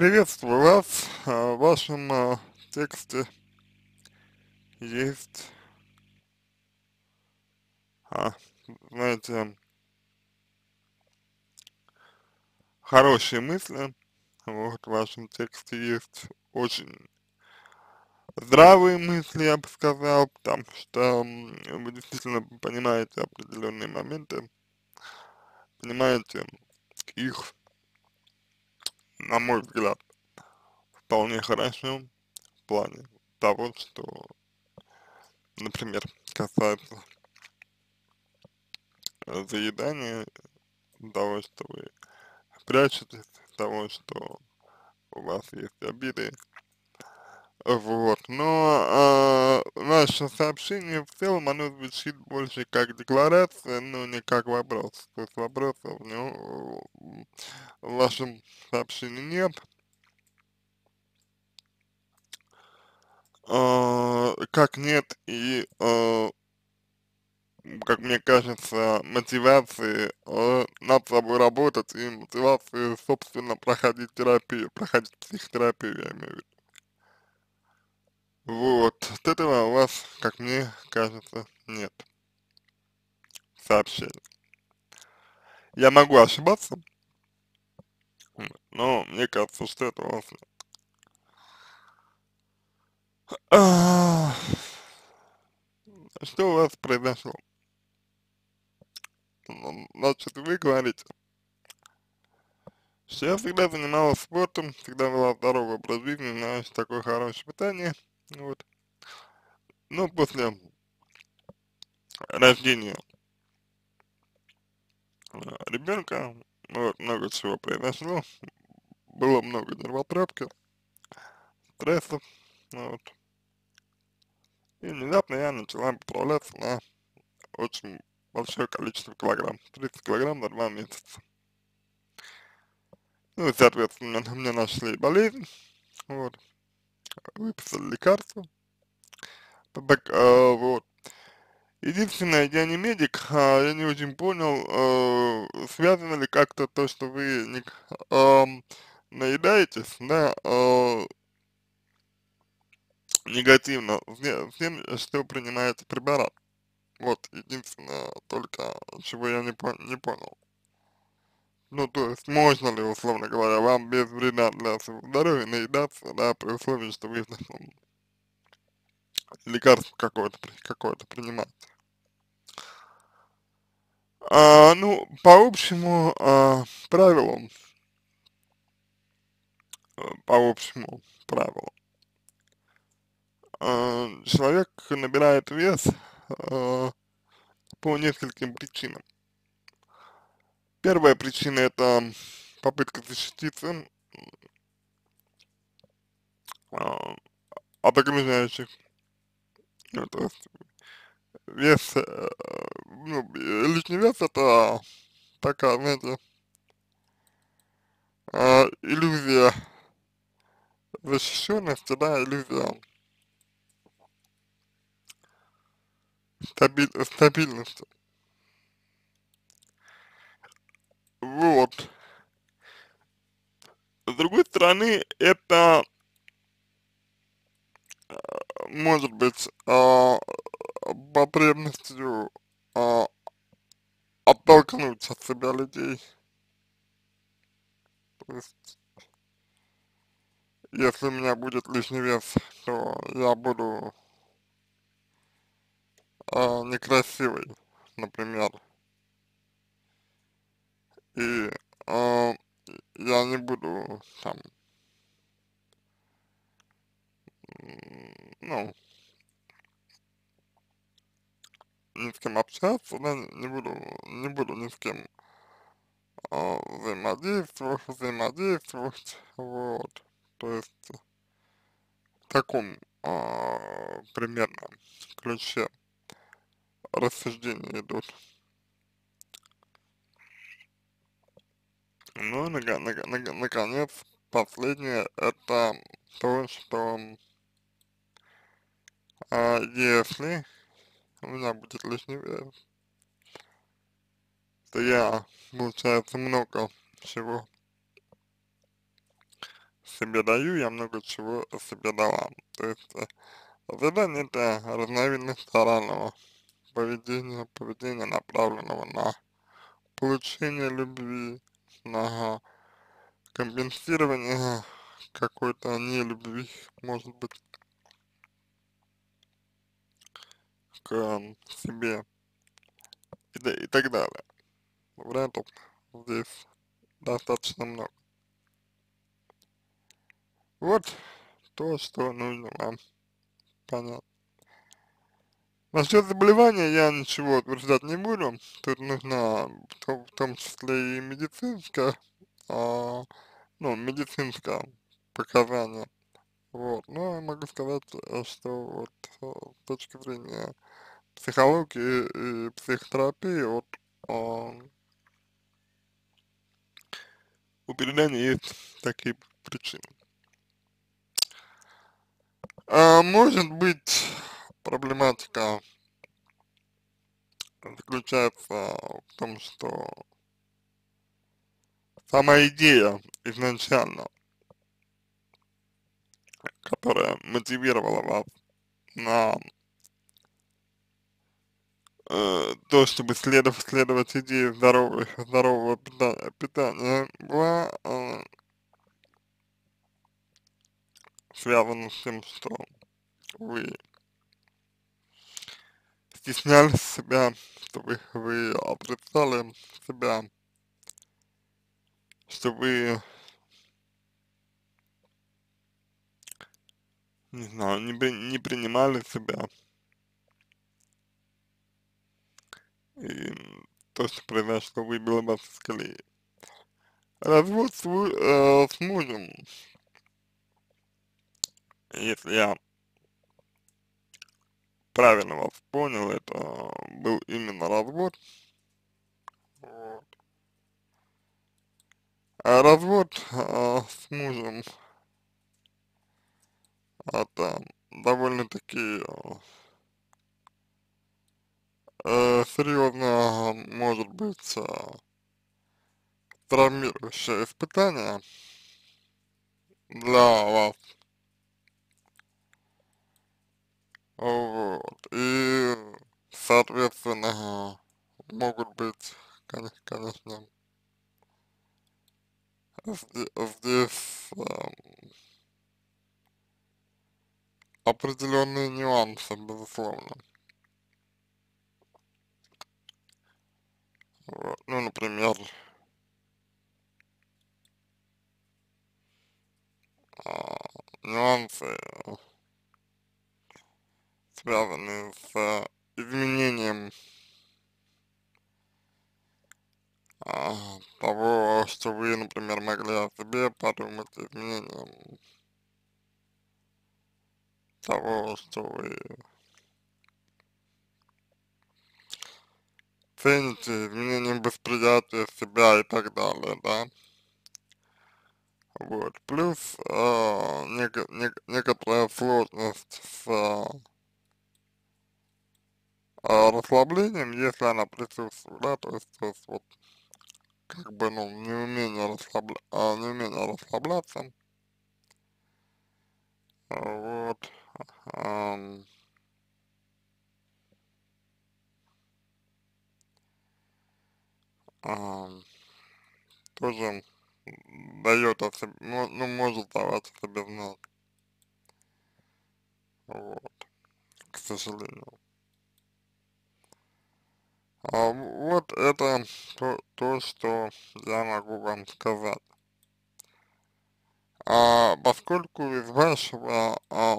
Приветствую вас. А, В вашем а, тексте есть, а, знаете, хорошие мысли. Вот в вашем тексте есть очень здравые мысли, я бы сказал, потому что вы действительно понимаете определенные моменты, понимаете их, на мой взгляд, вполне хорошо в плане того, что, например, касается э, заедания, того, что вы прячетесь, того, что у вас есть обиды, вот, но а, наше сообщение в целом, оно звучит больше как декларация, но не как вопрос, то есть вопросов в нем, в вашем сообщении нет, а, как нет и, а, как мне кажется, мотивации э, над собой работать и мотивации, собственно, проходить терапию, проходить психотерапию, я имею в виду. Вот, от этого у вас, как мне кажется, нет сообщений. Я могу ошибаться, но мне кажется, что это у вас нет. А, Что у вас произошло? М, Значит, вы говорите, что я всегда занималась спортом, всегда вела здоровый образ жизни, знаешь, такое хорошее питание, вот. Но после рождения ребенка, вот, много чего произошло, было много нервотрепки, стрессов, вот. И внезапно я начала поправляться на очень большое количество килограмм, 30 килограмм за два месяца. Ну и, соответственно, мне нашли болезнь, вот, выписали лекарства, так, а, вот. Единственное, я не медик, а, я не очень понял, э, связано ли как-то то, что вы не, ам, наедаетесь, да, э, негативно с с тем, что принимаете препарат. Вот, единственное, только чего я не, пон- не понял. Ну, то есть, можно ли, условно говоря, вам без вреда для своего здоровья наедаться, да, при условии, что вы там, лекарство какое-то какое-то принимаете. А, ну, по общему а, правилу, э, по общему правилу, а, человек набирает вес а, по нескольким причинам. Первая причина это попытка защититься а, от окружающих. Ну, то есть вес, э, ну, лишний вес это такая, знаете, а, иллюзия защищенности, да, иллюзия стабиль, стабильности. Вот. С другой стороны, это может быть а, потребностью а, оттолкнуть от себя людей. То есть, если у меня будет лишний вес, то я буду а, некрасивый, например. И а, я не буду там, ну, ни с кем общаться, да, не буду, не буду ни с кем а, взаимодействовать, взаимодействовать, вот. То есть в таком а, примерно ключе рассуждения идут. Ну, наконец, последнее, это то, что а, если у меня будет лишний вес, то я, получается, много чего себе даю, я много чего себе дала. То есть э, задание это разновидность орального поведения, поведения, направленного на получение любви, на компенсирование какой-то нелюбви, может быть, к себе и, и так далее. Вариантов здесь достаточно много. Вот то, что нужно вам понять. Насчет заболевания я ничего утверждать не буду. Тут нужно в том числе и медицинское, а, ну, медицинское показание. Вот. Но я могу сказать, что вот с точки зрения психологии и психотерапии, вот а, у переедания есть такие причины. А, может быть, проблематика заключается в том, что сама идея изначально, которая мотивировала вас на э, то, чтобы следовать, следовать идее здорового, здорового питания, питания была э, связана с тем, что вы стеснялись себя, что вы, вы отрицали себя, что вы, не знаю, не, не принимали себя. И то, что произошло, выбило вас из колеи. Развод с, э, с мужем, если я правильно вас понял, это был именно развод. Вот. А развод а, с мужем это довольно-таки э, серьезно может быть э, травмирующее испытание для вас Вот. И, соответственно, могут быть, конечно, здесь эм, определенные нюансы, безусловно. Вот. Ну, например, а, нюансы связанные с изменением а, того, что вы, например, могли о себе подумать, изменением того, что вы цените, изменением восприятия себя и так далее, да. Вот, плюс э, нек нек некоторая сложность с а расслаблением, если она присутствует, да, то есть, то есть вот, как бы, ну, неумение, расслабля... а, неумение расслабляться, вот, тоже дает себе, ну, может давать себе знать, вот, к сожалению. А, вот это то, то, что я могу вам сказать. А, поскольку из вашего а,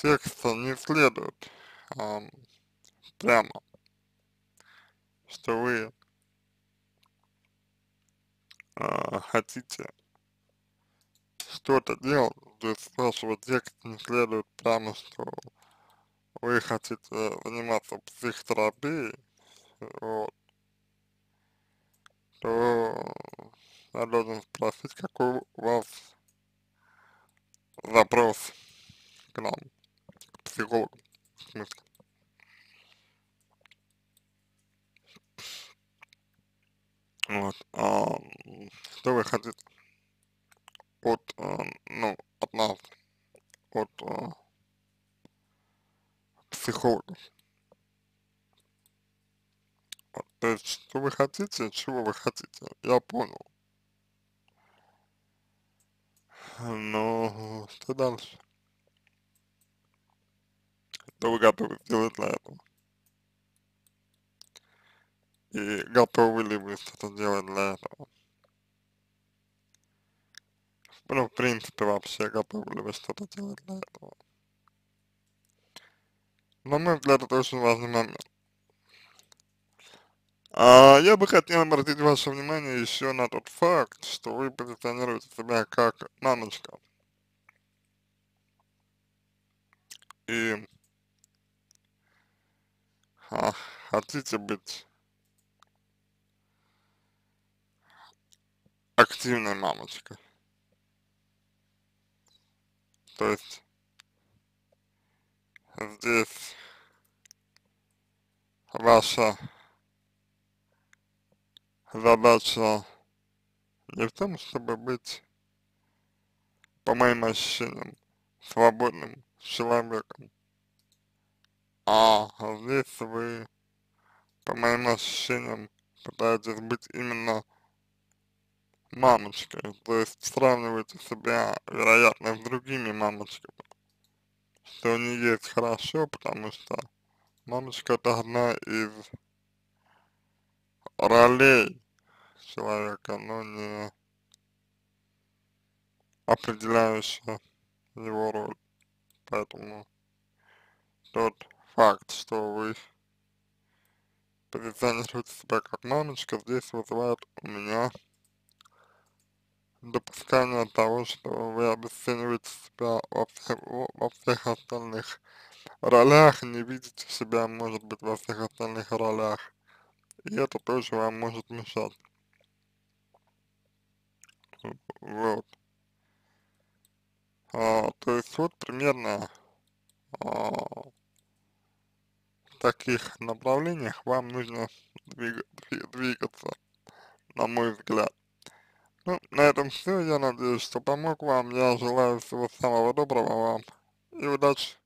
текста не следует а, прямо, что вы а, хотите что-то делать, то есть вашего текста не следует прямо, что вы хотите заниматься психотерапией, вот, то я должен спросить, какой у вас запрос к нам, к психологу, в смысле. Вот, а, что вы хотите от, э, ну, от нас, от э, психологов. Вот, то есть, что вы хотите, чего вы хотите, я понял. Но что дальше? Что вы готовы сделать для этого? И готовы ли вы что-то делать для этого? Ну, в принципе, вообще готовы ли вы что-то делать для этого? На мой взгляд, это очень важный момент. А, я бы хотел обратить ваше внимание еще на тот факт, что вы позиционируете себя как мамочка. И а, хотите быть активной мамочкой. То есть здесь ваша задача не в том, чтобы быть, по моим ощущениям, свободным человеком, а здесь вы, по моим ощущениям, пытаетесь быть именно мамочкой, то есть сравниваете себя, вероятно, с другими мамочками, что не есть хорошо, потому что мамочка это одна из ролей человека, но не определяющая его роль. Поэтому факт, что вы позиционируете себя как мамочка, здесь вызывает у меня допускание того, что вы обесцениваете себя во всех, во всех остальных ролях, не видите себя, может быть, во всех остальных ролях. И это тоже вам может мешать. Вот. А, то есть вот примерно а, таких направлениях вам нужно двиг, двигаться, на мой взгляд. Ну, на этом все. Я надеюсь, что помог вам. Я желаю всего самого доброго вам и удачи.